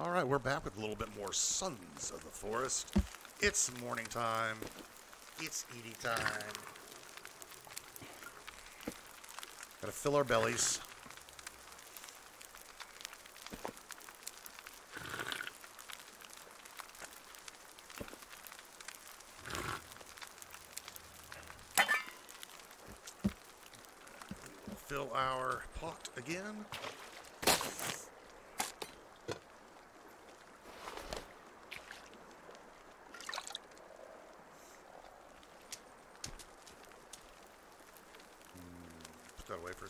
All right, we're back with a little bit more Sons of the Forest. It's morning time. It's eating time. Gotta fill our bellies. Fill our pot again. Put that away for a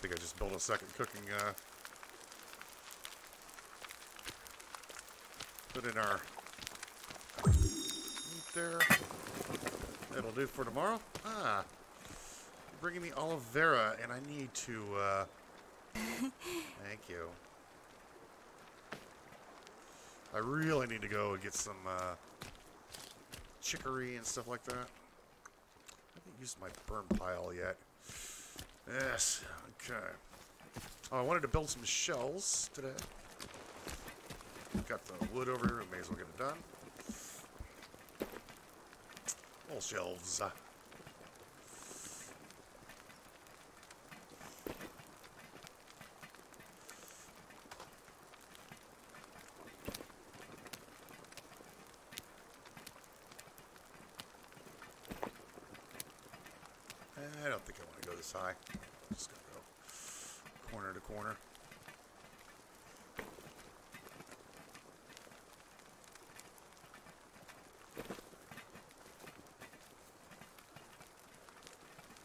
think I just built a second cooking uh put in our meat there. That'll do for tomorrow. Ah, you're bringing me aloe vera, and I need to. Uh, thank you. I really need to go and get some uh, chicory and stuff like that. I haven't used my burn pile yet. Yes. Okay. Oh, I wanted to build some shells today. Got the wood over here. May as well get it done. All shelves. uh. Eh, I don't think I want to go high. Just gonna go corner to corner.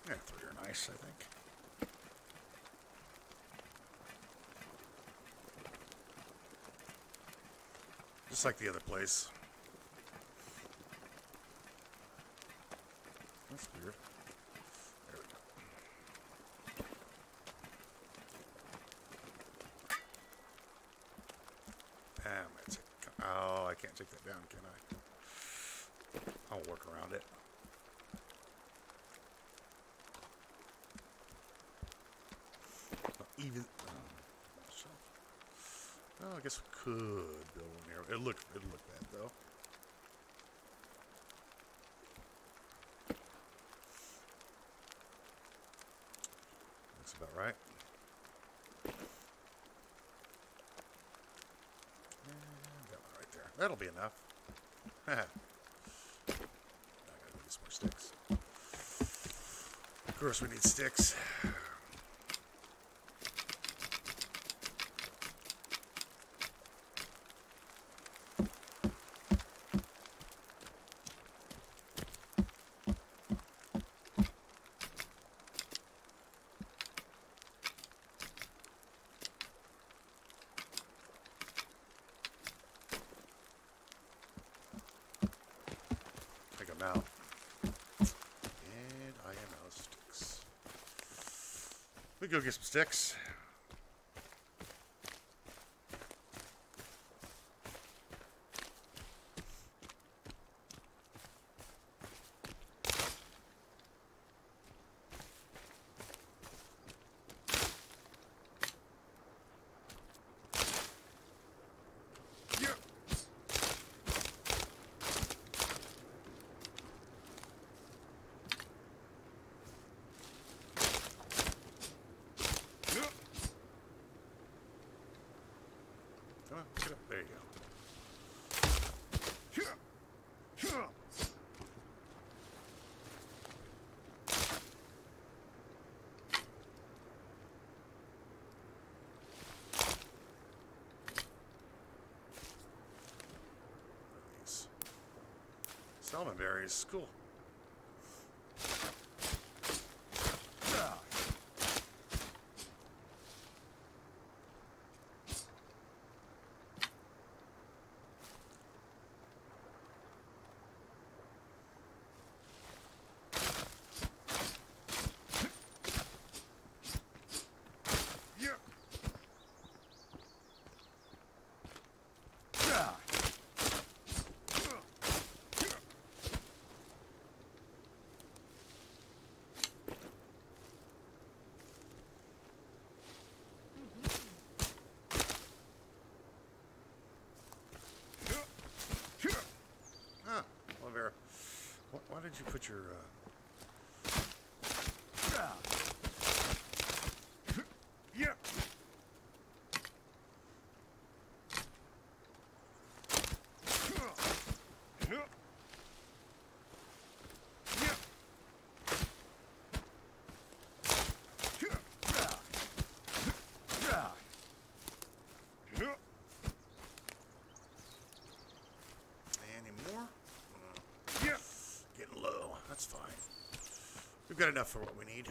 Yeah, three are nice, I think. Just like the other place. That's weird. There we go. Damn it. Oh, I can't take that down, can I? I'll work around it. Not even. Um, so, oh, I guess we could build one here. It looked. It looked bad though. That's about right. And that one right there. That'll be enough. I gotta get some more sticks. Of course, we need sticks. I think I'm out. And I am out of sticks. We go get some sticks. Yeah. Come on, get up. There you go. These salmon berries, cool. didn't you put your uh, That's fine. We've got enough for what we need.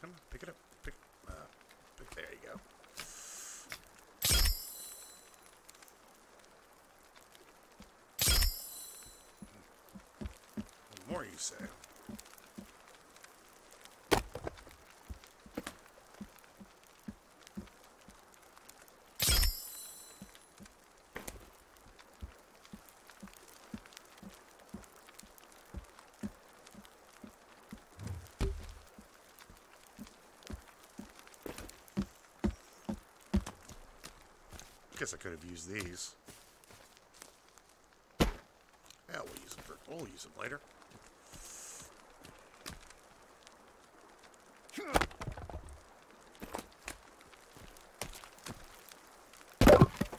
Come on, pick it up. Pick, uh, pick. There you go. One more, you say? Guess I could have used these. Yeah, we'll use them for. We'll use them later.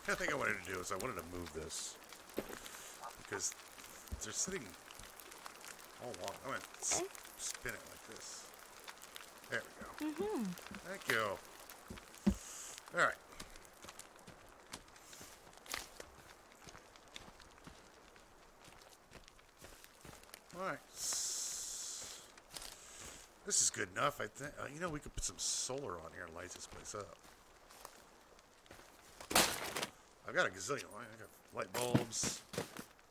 The thing I wanted to do is I wanted to move this because they're sitting all along. I'm gonna s- spin it like this. There we go. Mm-hmm. Thank you. All right. All right. This is good enough, I think. Uh, you know, we could put some solar on here and light this place up. I've got a gazillion. I got light bulbs.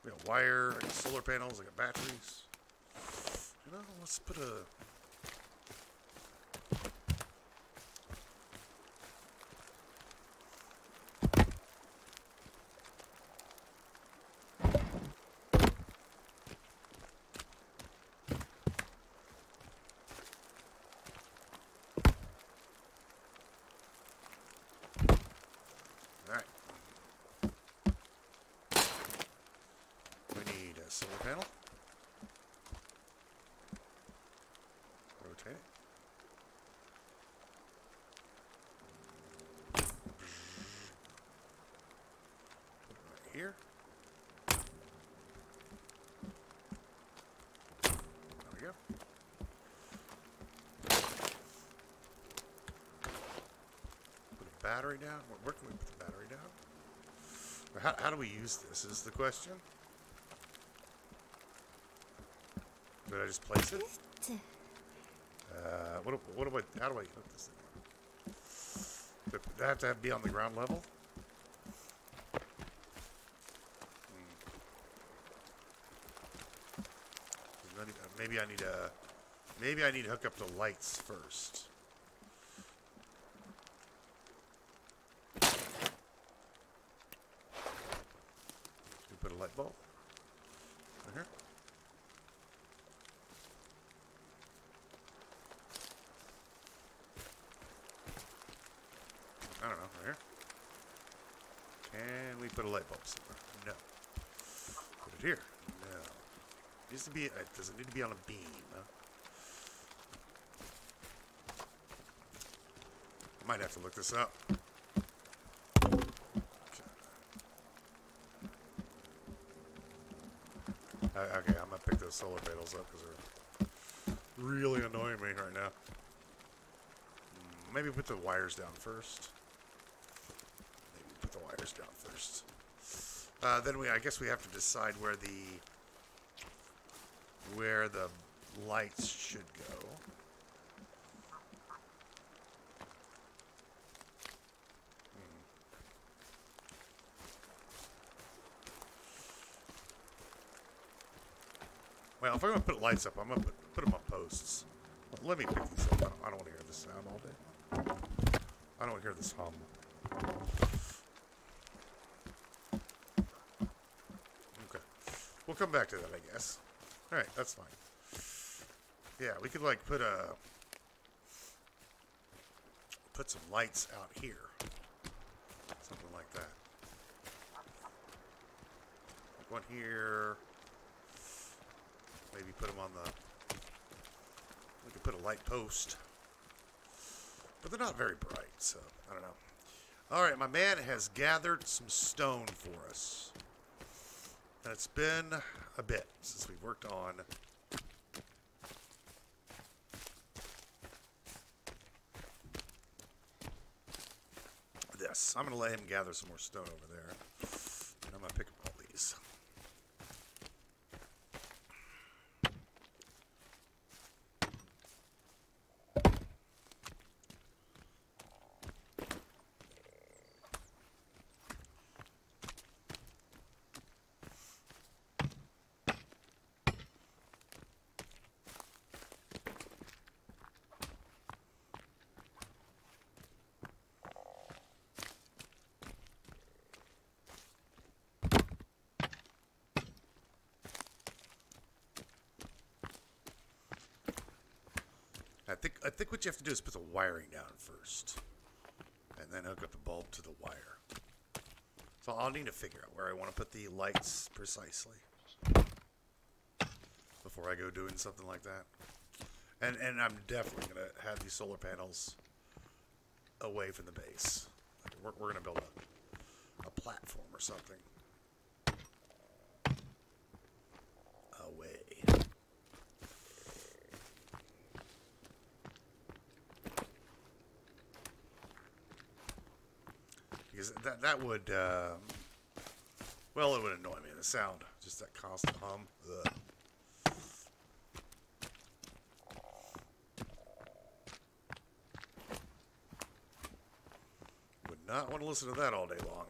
We got wire. I got solar panels. I got batteries. You know, let's put a. All right. We need a solar panel. Rotate it. Put it right here. There we go. Put a battery down. Where, can we put the battery down? How, how do we use this? Is the question. Did I just place it? Uh, what, do- what do I? How do I hook this thing? up? It have to be on the ground level? Hmm. Maybe I need to, Maybe I need to hook up the lights first. We a bulb. Right here. I don't know, right here. put a light bulb somewhere. No. Put it here. No. needs to be. Uh, doesn't need to be on a beam? Huh? Might have to look this up. Uh, okay, I'm gonna pick those solar panels up because they're really annoying me right now. Mm, Maybe put the wires down first. Maybe put the wires down first. Uh, then we, I guess, we have to decide where the where the lights should go. Well, if I'm gonna put lights up, I'm gonna put, put them on posts. Let me pick these up. I don't, want to hear this sound all day. I don't hear this hum. Okay. We'll come back to that, I guess. Alright, that's fine. Yeah, we could, like, put a... Put some lights out here. Something like that. Like one here. Maybe put them on the... We could put a light post. But they're not very bright, so I don't know. All right, my man has gathered some stone for us. And it's been a bit since we've worked on this. I'm going to let him gather some more stone over there. And I'm going to pick up all these. I think I think what you have to do is put the wiring down first, and then hook up the bulb to the wire. So I'll need to figure out where I want to put the lights precisely before I go doing something like that. And and I'm definitely gonna have these solar panels away from the base. We're we're gonna build a a platform or something away. because that that would uh, well it would annoy me the sound just that constant hum Ugh. would not want to listen to that all day long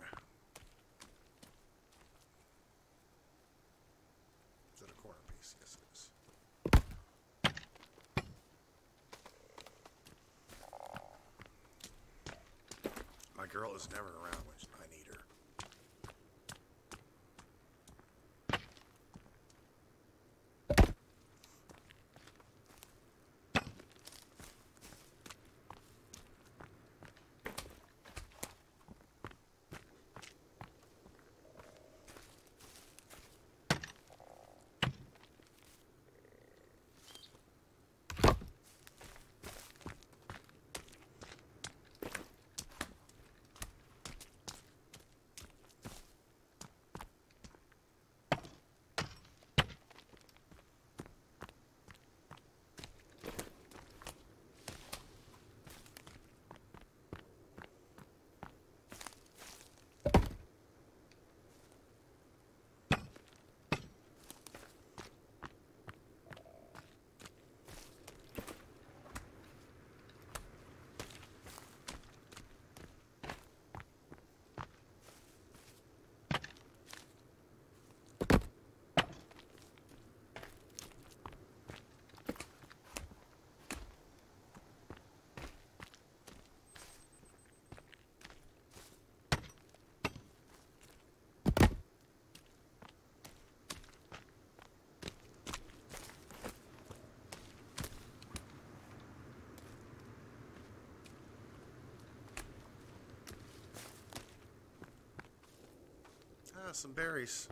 Ah, some berries.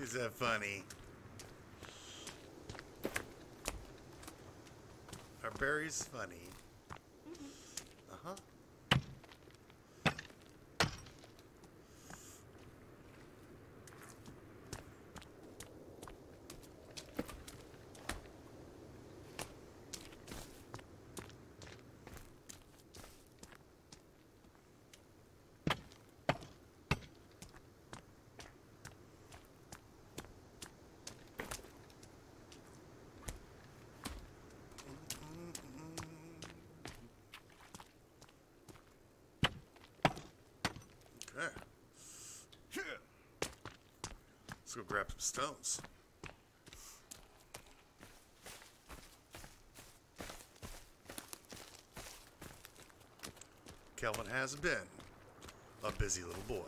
Is that funny? Are berries funny? Uh huh. Okay. Let's go grab some stones. Kelvin has been a busy little boy.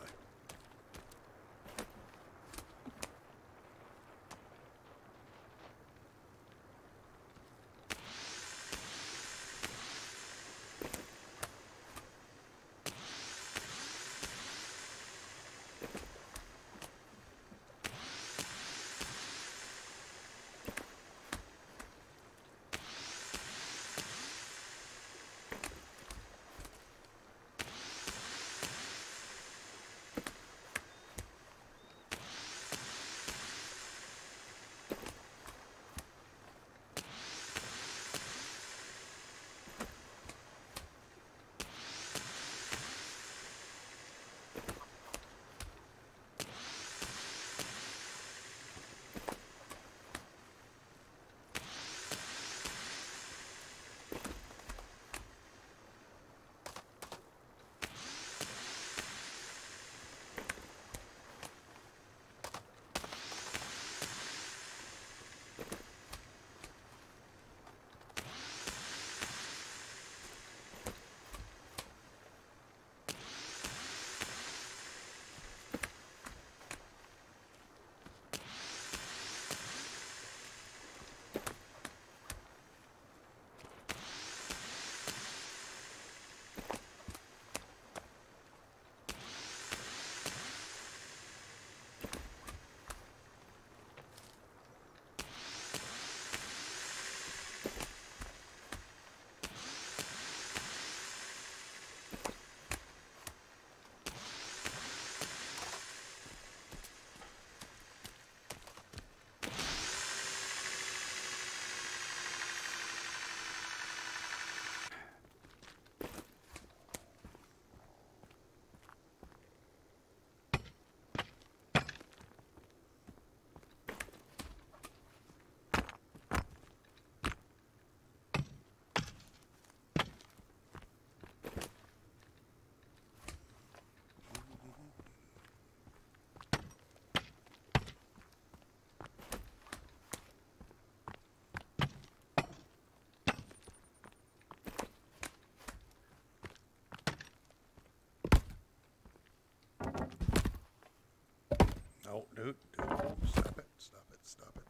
No, dude, dude, stop it, stop it, stop it.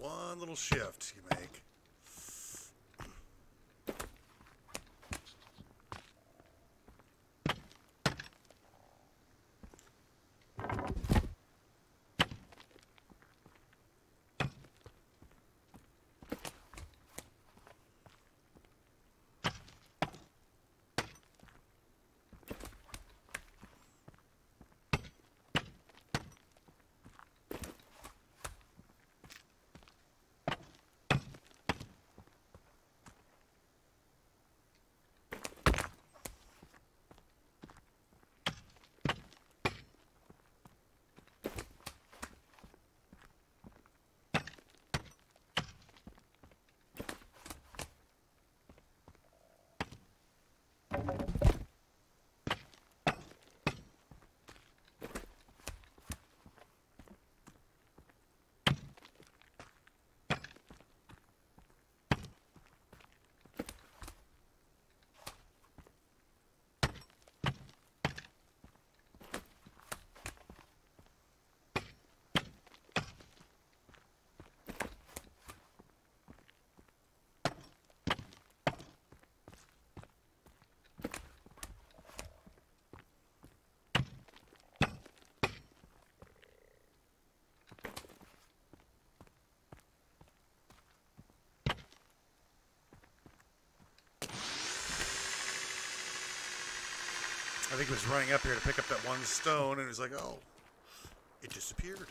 One little shift I think he was running up here to pick up that one stone, and he's like, oh, it disappeared.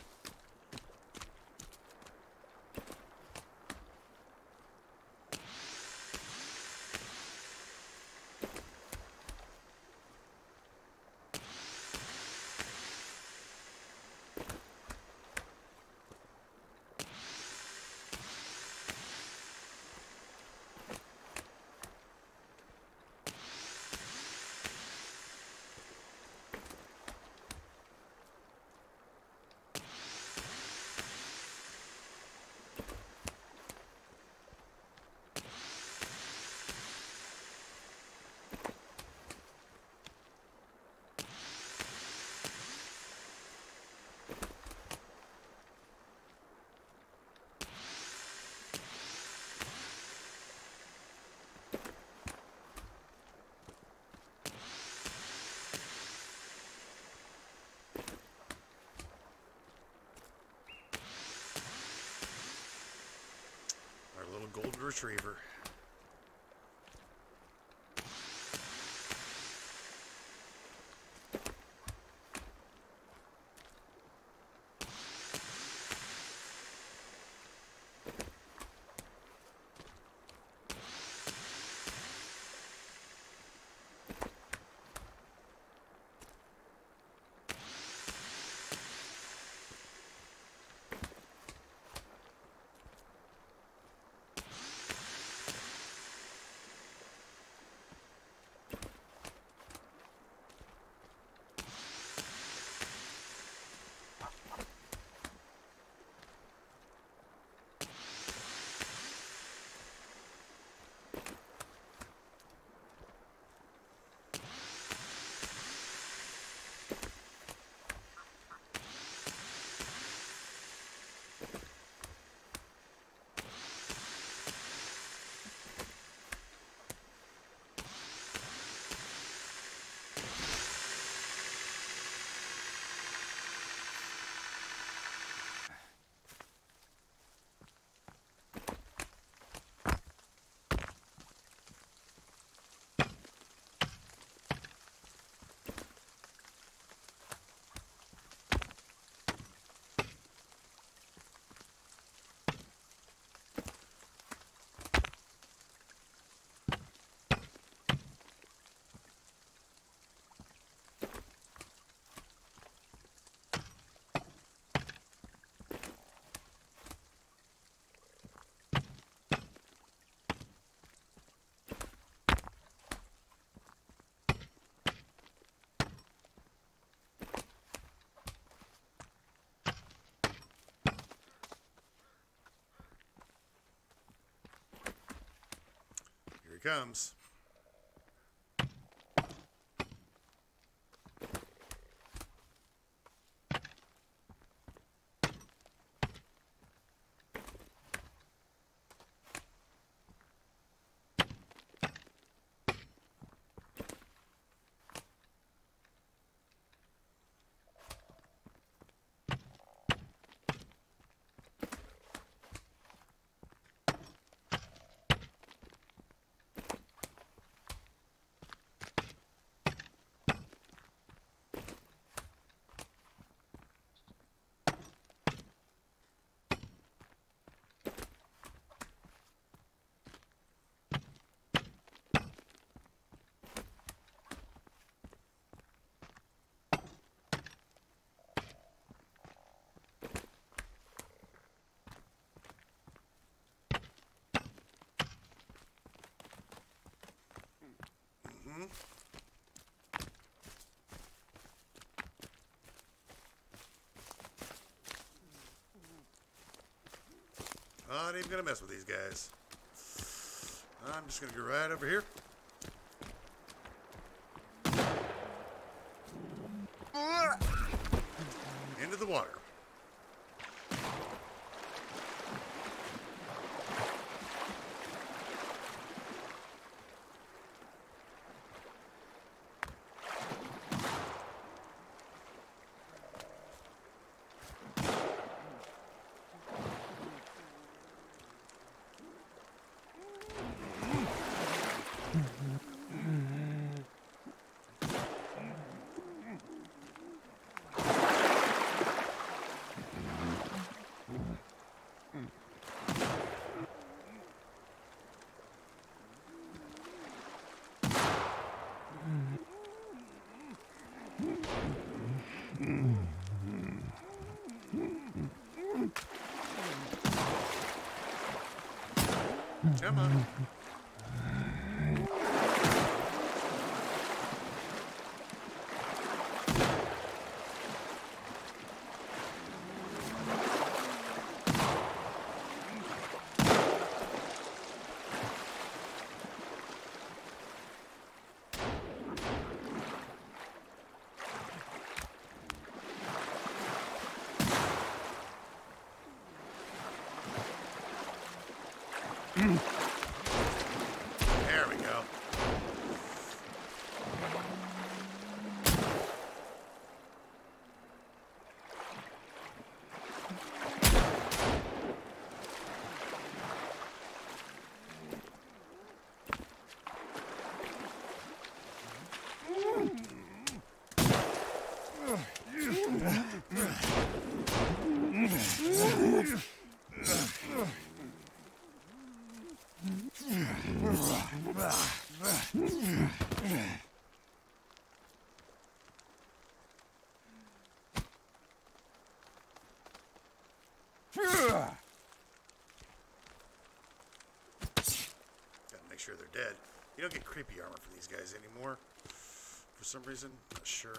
Our little golden retriever. Comes. hmm Ain't even gonna mess with these guys. I'm just gonna go right over here. Come on. There we go. Gotta make sure they're dead. You don't get creepy armor for these guys anymore. For some reason. Not sure.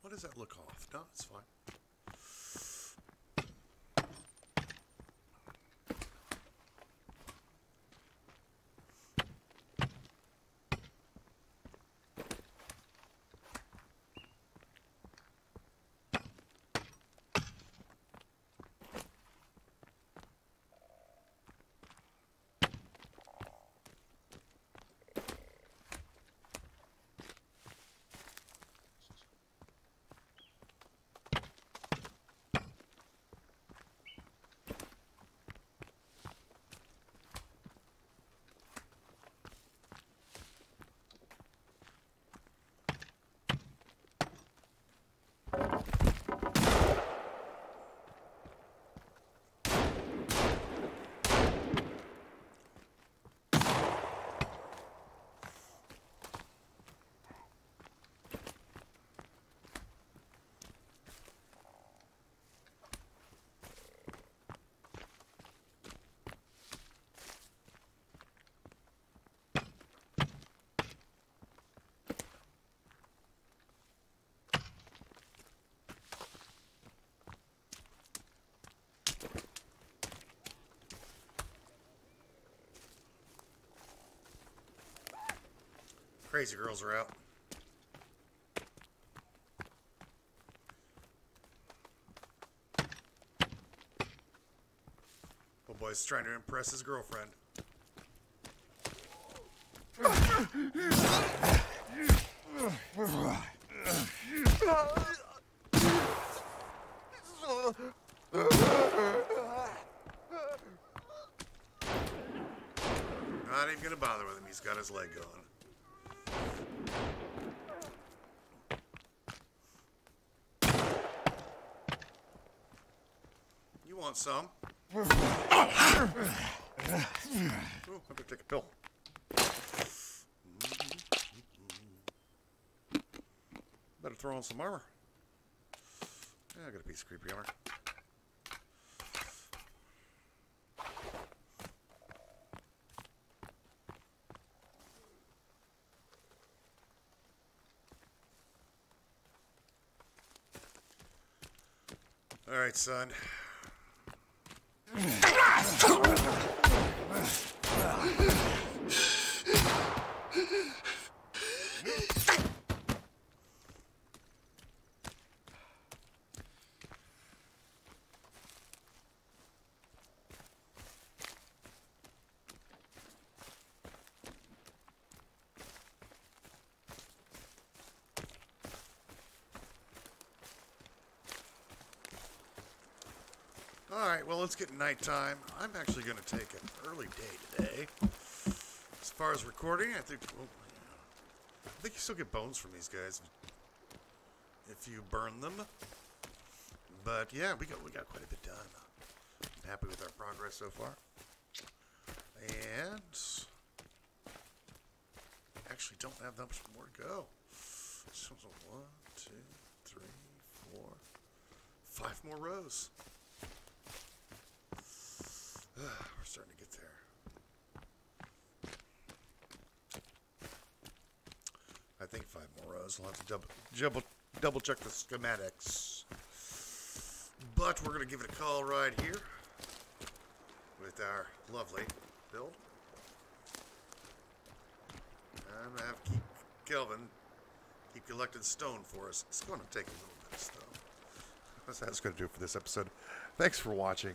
What does that look off? No, it's fine. Crazy girls are out. Oh boy's trying to impress his girlfriend. Not even gonna bother with him. He's got his leg going. You want some? I better take a pill. Better throw on some armor. Yeah, I got a piece of creepy armor. All right, son. All it's getting nighttime. I'm actually going to take an early day today. As far as recording, I think well, I think you still get bones from these guys if you burn them. But yeah, we got we got quite a bit done. I'm happy with our progress so far. And actually don't have that much more to go. So one, two, three, four, five more rows. We're starting to get there. I think five more rows. We'll have to double, double, double check the schematics. But we're going to give it a call right here with our lovely build. I'm going to have keep Kelvin keep collecting stone for us. It's going to take a little bit of stone. That's going to do it for this episode. Thanks for watching,